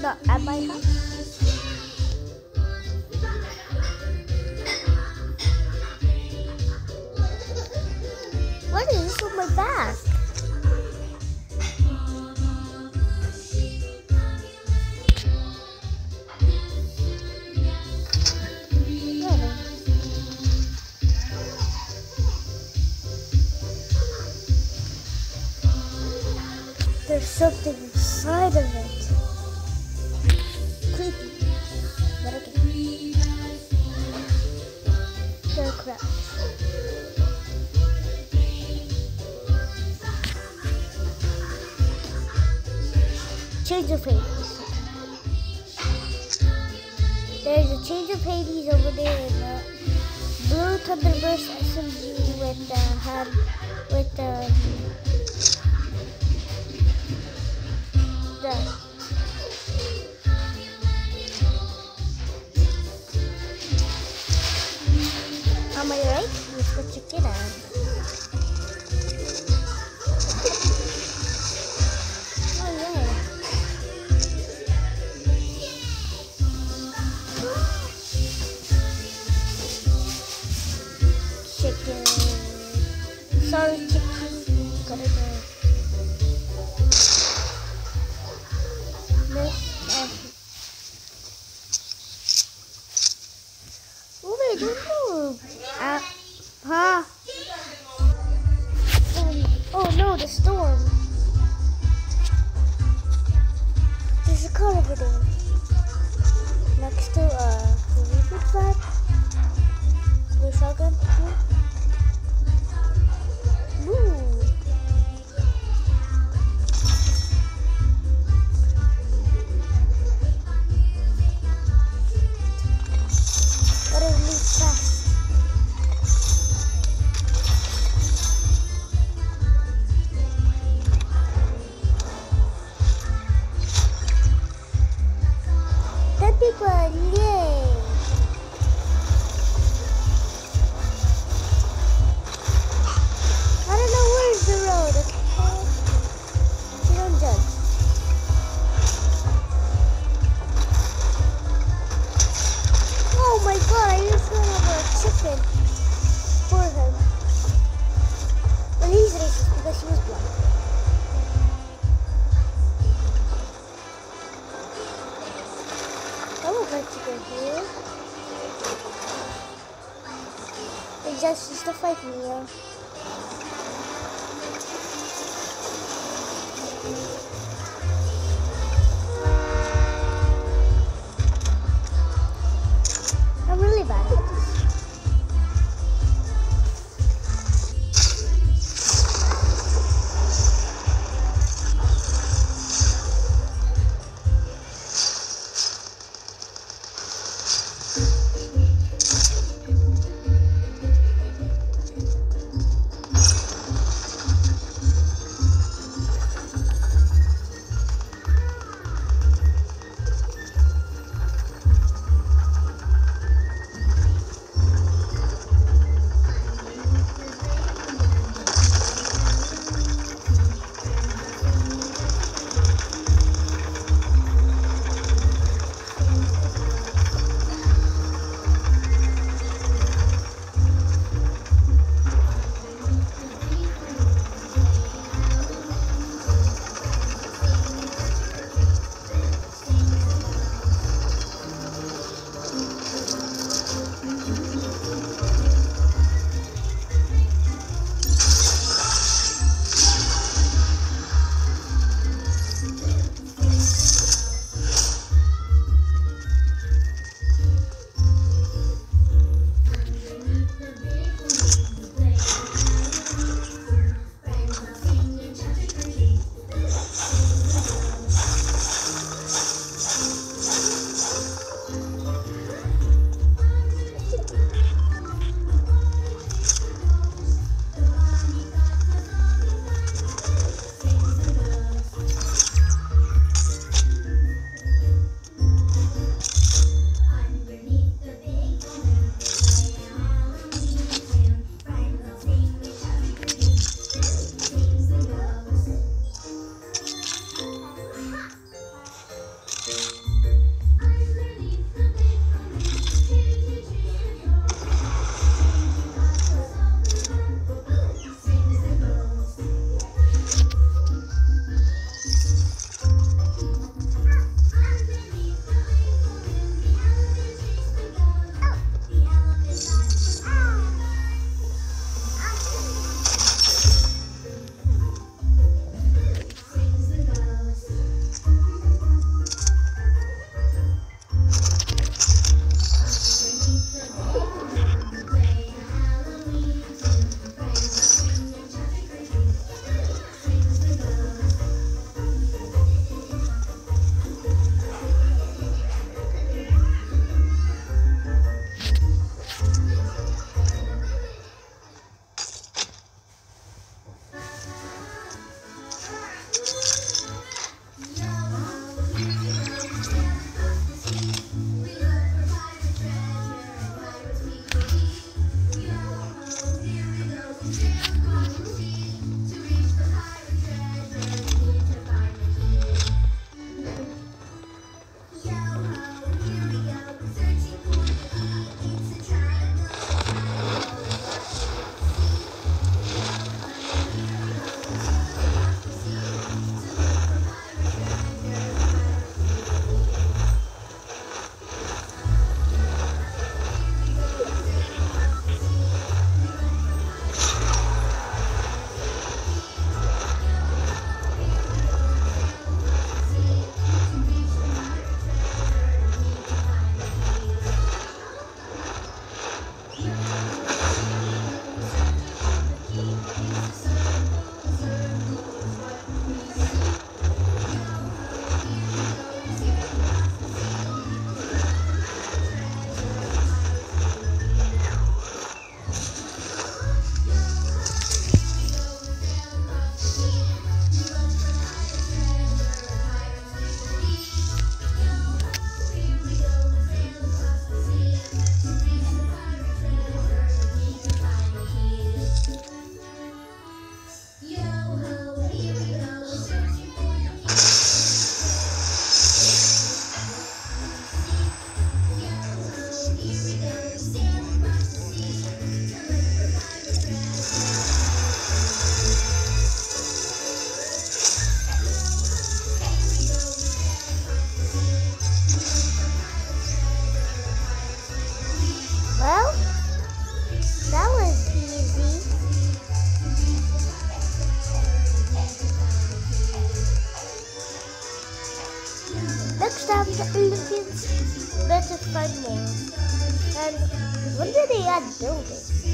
Not at my house. What is this on my back? There's something inside of it. Creepy. But okay. They're crabs. Chains of Hades. There's a Chains of Hades over there in the Blue Thunderburst SMG with the hand with the the a. Next to uh, the reboot flag. The shotgun. Ten here. It's just, a fight me, And when did they add buildings?